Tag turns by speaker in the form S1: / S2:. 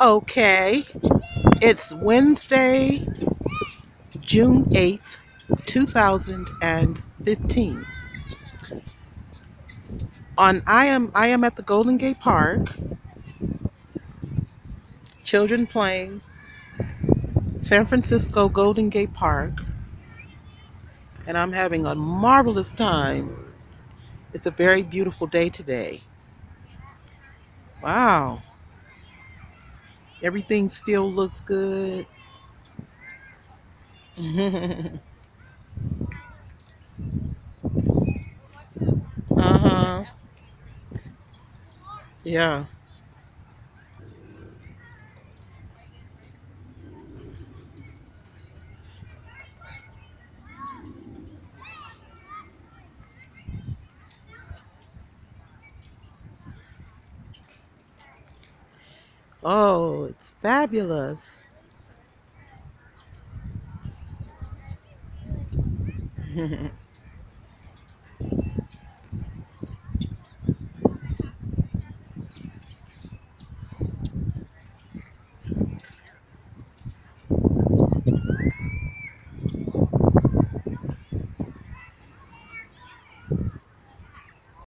S1: Okay, it's Wednesday, June 8th, 2015. On I am I am at the Golden Gate Park. Children playing San Francisco Golden Gate Park. And I'm having a marvelous time. It's a very beautiful day today. Wow. Everything still looks good. uh-huh. Yeah. Oh, it's fabulous.